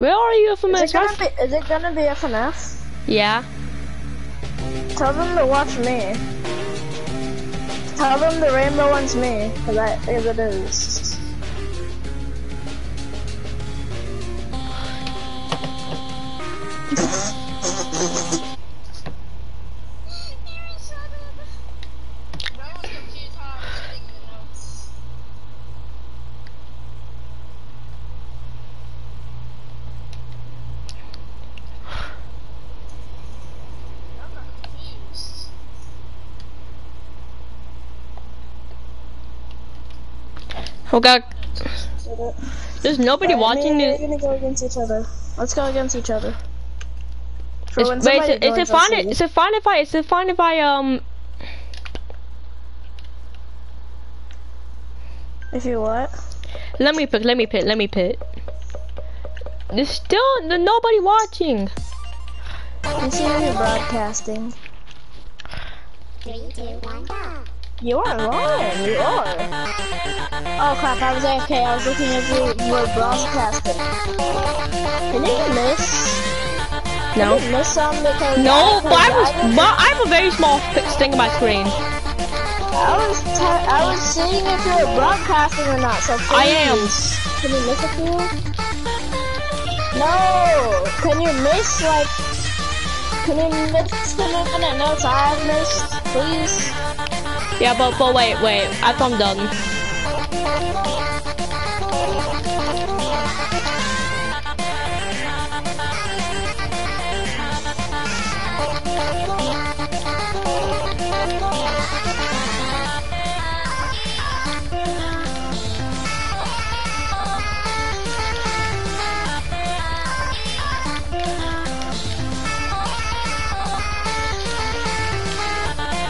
Where are you from is it, gonna be, is it gonna be FNF? Yeah. Tell them to watch me. Tell them the rainbow one's me, cause, I, cause it is. Oh god. There's nobody right, watching We're gonna go against each other. Let's go against each other. It's, wait, is it, is it fine? Is it fine if I? Is it fine if I um? If you what? Let me pick. Let me pick. Let me pick. There's still there's nobody watching. You see me broadcasting. Three, two, one, go. You are uh, uh, lying. Uh, you are. Oh crap! I was AFK. I was looking at you. You were broadcasting. Can you miss? No. Can miss some because no, but I was. I, but I have a very small thing on my screen. I was. I was seeing if you were broadcasting or not. So please, I am. Can you miss a few? No. Can you miss like? Can you miss the minute notes I've missed, please? Yeah, but but wait, wait. I thought I'm done.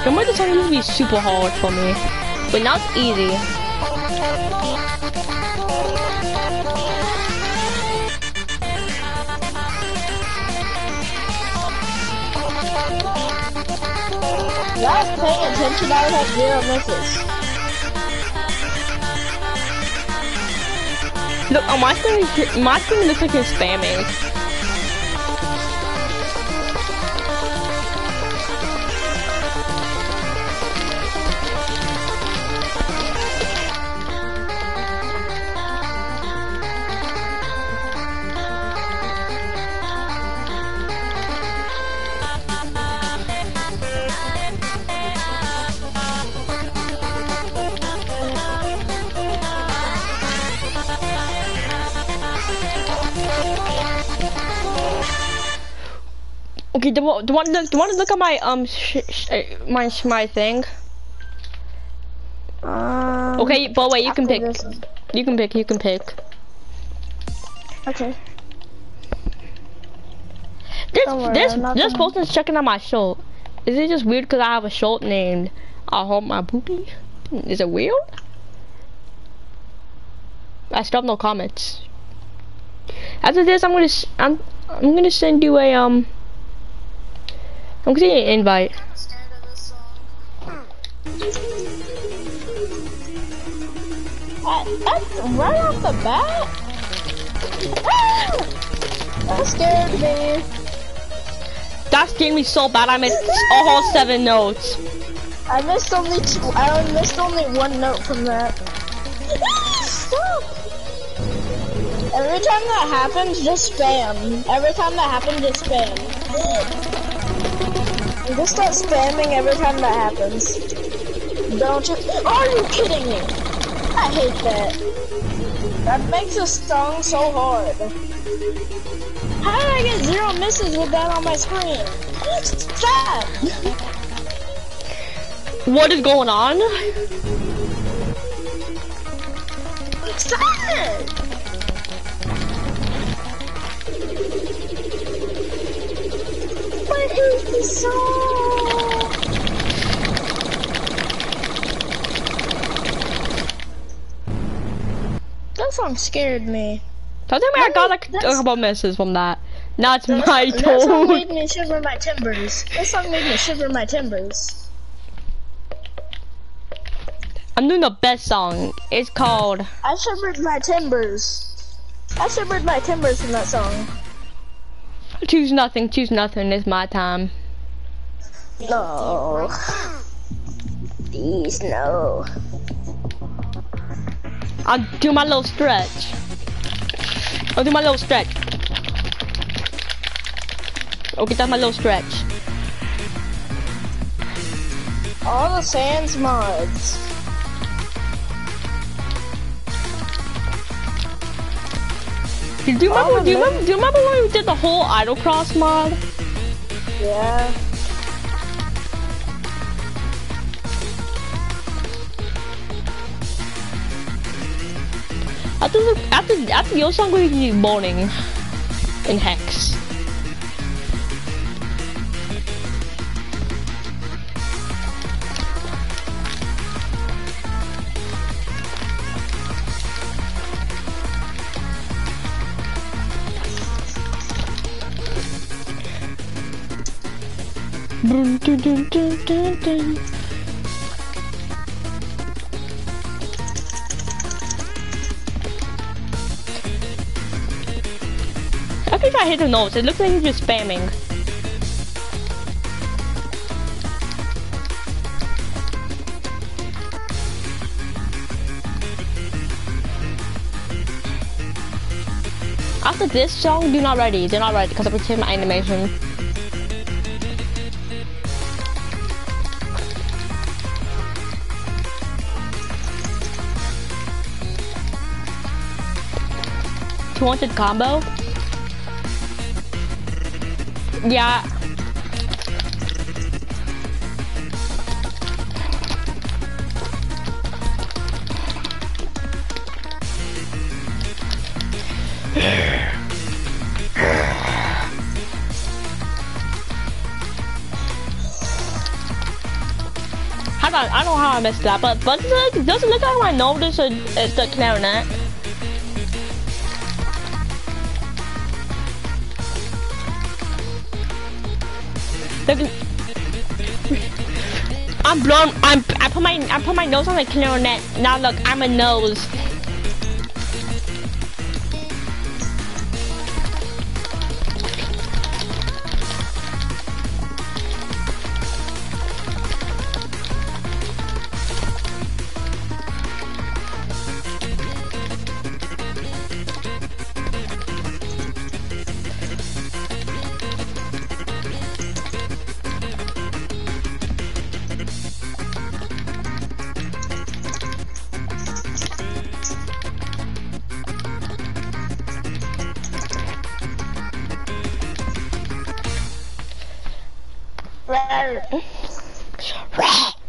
Remember this used to be super hard for me, but now it's easy. I was paying attention, I would have zero misses. Look, on my screen, my screen looks like it's spamming. Okay, do, do, want to look, do you want to look at my um uh, my my thing? Um, okay, but wait, you can pick. You can pick. You can pick. Okay. This worry, this this person's checking out my shirt. Is it just weird because I have a shirt named I hold my booty? Is it weird? I still have no comments. After this, I'm gonna I'm I'm gonna send you a um. I'm getting an invite. that's right off the bat? Ah! That scared me. That scared me so bad I missed all seven notes. I missed only two, I missed only one note from that. Stop! Every time that happens, just spam. Every time that happens, just spam. Just start spamming every time that happens. Don't you? Are you kidding me? I hate that. That makes a song so hard. How did I get zero misses with that on my screen? Stop! What is going on? Stop! hate this song. Song scared me. Don't tell me I got like a couple misses from that. Now it's that my turn. That song made me shiver my timbers. This song made me shiver my timbers. I'm doing the best song. It's called. I shivered my timbers. I severed my timbers from that song. Choose nothing, choose nothing, it's my time. No. Please, no. I'll do my little stretch. I'll do my little stretch. Okay, that's my little stretch. All the Sans mods. Do you remember? Do you remember? Do you remember when we did the whole Indie Cross mod? Yeah. After the, after after your song, we can do morning in hex. Dun, dun, dun, dun, dun, dun. I hit the notes. It looks like he's just spamming. After this song, do not ready. Do not ready because I change my animation. Two hundred combo. Yeah. I don't know how I missed that, but but it doesn't look like I know this is the clarinet. Look, I'm blown. I'm. I put my. I put my nose on the clarinet. Now look, I'm a nose.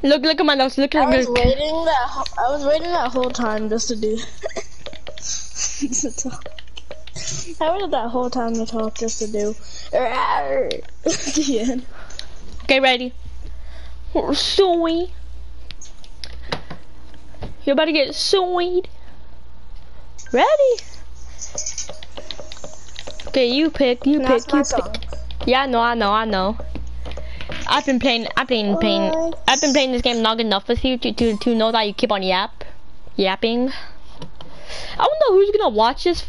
Look, look at my nose. Look I at was look. waiting that I was waiting that whole time just to do to talk. I waited that whole time to talk just to do the end. Okay, ready. We're suey. You about to get sued. Ready? Okay, you pick. You That's pick. You song. pick. Yeah, I know. I know. I know. I've been playing. I've been playing. I've been playing this game long enough with you to to to know that you keep on yap, yapping. I don't know who's gonna watch this.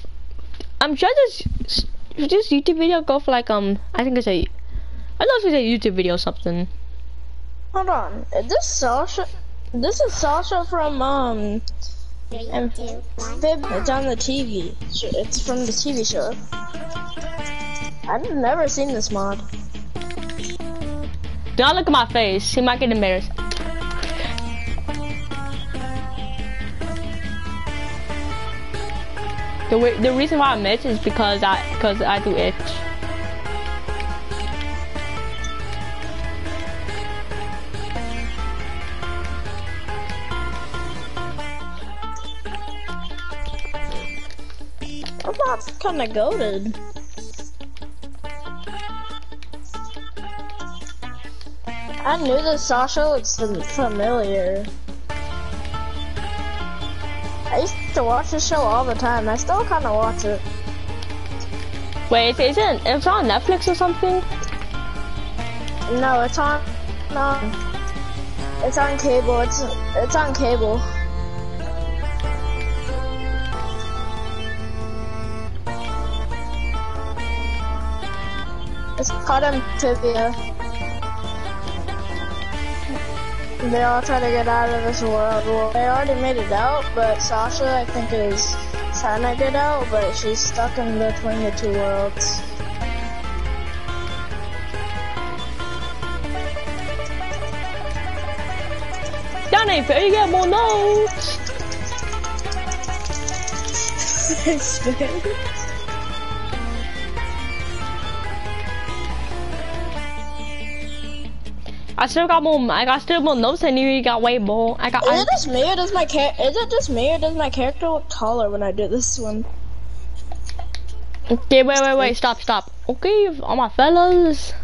I'm sure this this YouTube video go for like um. I think it's a. I know it's a YouTube video or something. Hold on. Is this Sasha? This is Sasha from um. Fib. It's on the TV. It's from the TV show. I've never seen this mod. Do not look at my face. He might get embarrassed. The the reason why I miss is because I because I do itch. I'm not kind of goaded. I knew the Sasha looks familiar. I used to watch this show all the time. I still kind of watch it. Wait, isn't it's on Netflix or something? No, it's on. No, it's on cable. It's it's on cable. It's on Amphibia. They all try to get out of this world. Well, they already made it out, but Sasha, I think, is trying to get out, but she's stuck in between the two worlds. Danny, better you get more notes. I still got more. I got still more notes than you. You got way more. I got. Is I, it just me or does my char- Is it just me or does my character look taller when I do this one? okay, wait, wait, wait. Stop, stop. Okay, all my fellas.